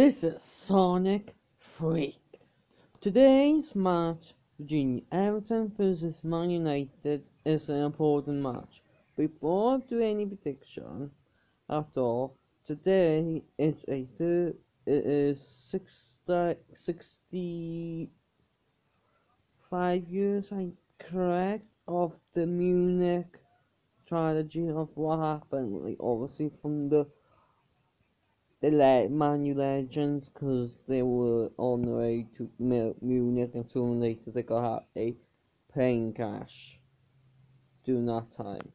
This is Sonic Freak. Today's match Virginia Everton versus Man United is an important match. Before I do any prediction at all, today it's a it is 60, 65 years, I correct, of the Munich tragedy of what happened. Like obviously from the the le- Man U legends because they were on the way to Munich and soon later they got a plane crash during that time.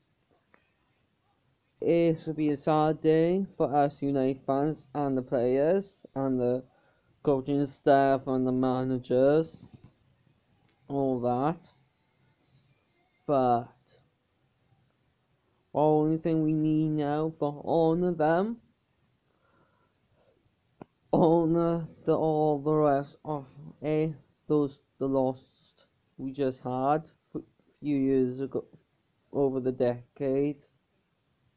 It will be a sad day for us United fans and the players and the coaching staff and the managers, all that. But only thing we need now for all of them honor the all the rest of eh, those the lost we just had a few years ago over the decade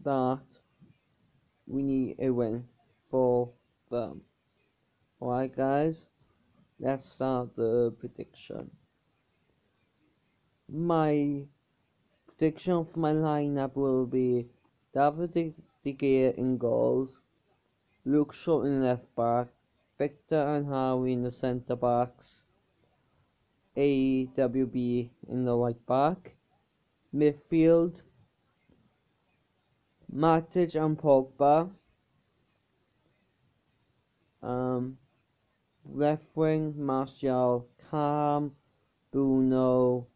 that we need a win for them. Alright guys, let's start the prediction. My prediction for my lineup will be David De Gea in goals, Luke Shaw in the left back, Victor and Harvey in the centre backs, AWB in the right back, midfield, Matic and Pogba, um, left wing, Martial, Calm, Bruno,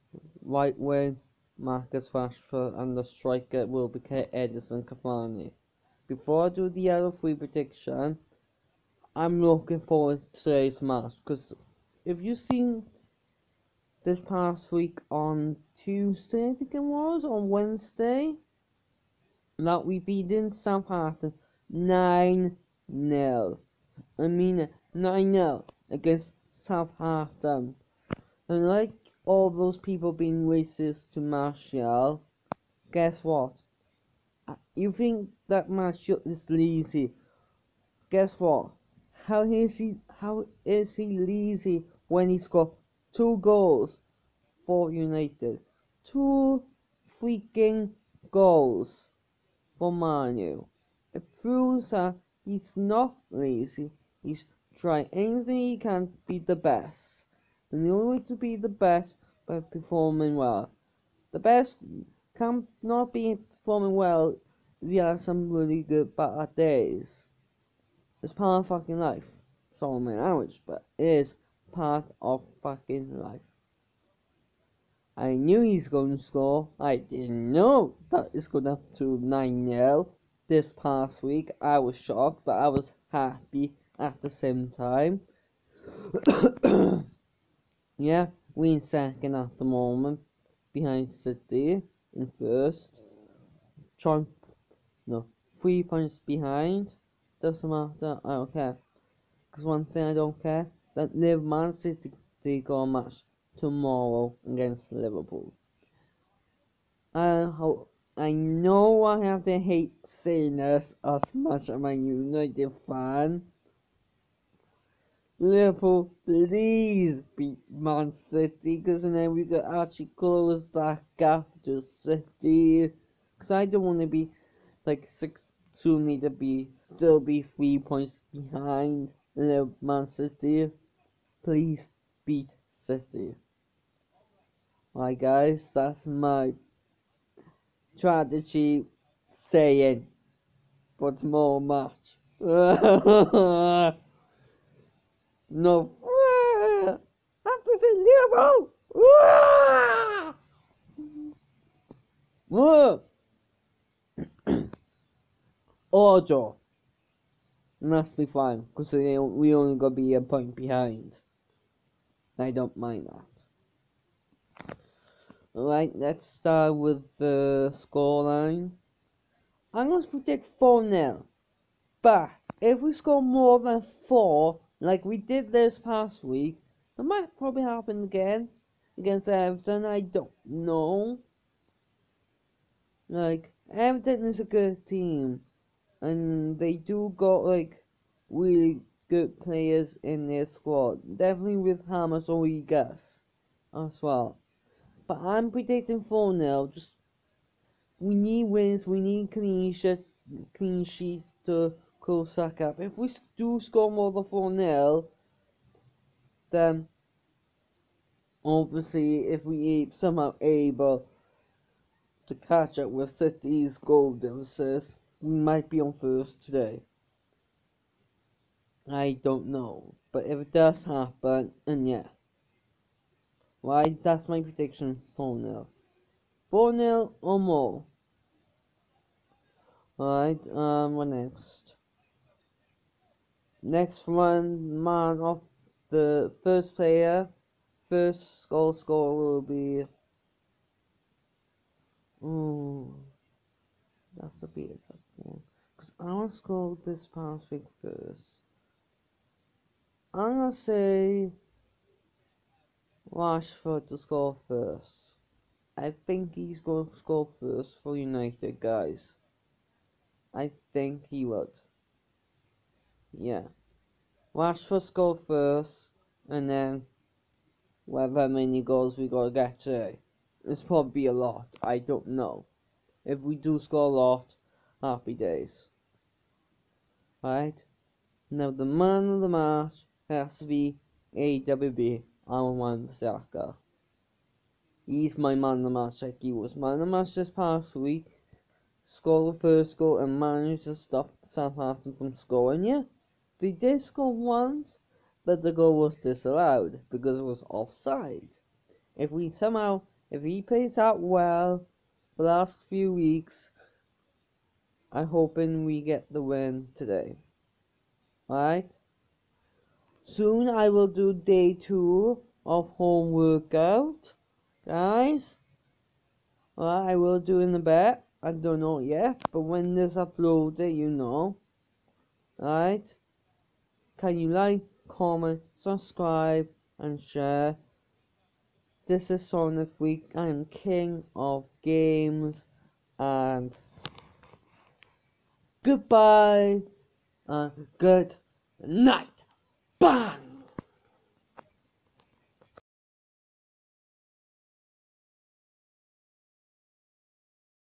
right wing, Marcus Rashford, and the striker will be Edinson Cavani. Before I do the other three prediction, I'm looking forward to today's match because if you've seen this past week on Tuesday, I think it was, on Wednesday, that we beat in Southampton 9 0. I mean, 9 0 against Southampton. And like all those people being racist to Martial, guess what? You think that Martial is lazy? Guess what? How is he? How is he lazy when he's got two goals for United? Two freaking goals for Manu. It proves that he's not lazy. He's trying anything he can to be the best. And the only way to be the best by performing well. The best can not be performing well we have some really good bad uh, days. It's part of fucking life. Sorry my language, but it is part of fucking life. I knew he's going to score. I didn't know that it's going up to 9 0 this past week. I was shocked, but I was happy at the same time. yeah, we in second at the moment, behind City in first. Trying no, three points behind. Doesn't matter. I don't care. Because one thing I don't care that Live Man City got a match tomorrow against Liverpool. Uh, I hope I know I have to hate saying this as much as my United fan. Liverpool, please beat Man City, because then we could actually close that gap to City. Because I don't want to be like six two need to be still be three points behind the Man City. Please beat City. Alright guys, that's my strategy saying for tomorrow match. no after Liverpool. Ojo. That's be fine, because we only to be a point behind. I don't mind that. Alright, let's start with the scoreline. I'm going to predict 4 0. But if we score more than 4, like we did this past week, it might probably happen again against Everton. I don't know. Like, Everton is a good team and they do got like really good players in their squad. Definitely with James or Rodriguez as well. But I'm predicting 4 0. Just we need wins, we need clean sheet, clean sheets to close that gap. If we do score more than 4 0, then obviously if we somehow able to catch up with City's goal deficit, we might be on first today. I don't know, but if it does happen, and yeah. Why, that's my prediction, 4 0. 4 0 or more. Alright, um, what next? Next one, man of the first player, first goal scorer will be. Ooh, that's a. Because I want to score this past week first. I'm gonna say Rashford to score first. I think he's going to score first for United, guys. I think he would. Yeah. Rashford score first, and then whatever many goals we gotta get today. It's probably a lot. I don't know. If we do score a lot, happy days. Right? Now the man of the match has to be AWB. Aaron Bissaka. He's my man of the match like he was man of the match this past week. Scored the first goal and managed to stop Southampton from scoring. Yeah, they did score once, but the goal was disallowed because it was offside. If we somehow, if he plays out well the last few weeks, I'm hoping we get the win today. Alright? Soon I will do day two of home workout, guys. I will do in the back. I don't know yet, but when this uploaded, you know. Right? Can you like, comment, subscribe, and share? This is Sonic Freak. I am king of games, and goodbye, and good night. Bang!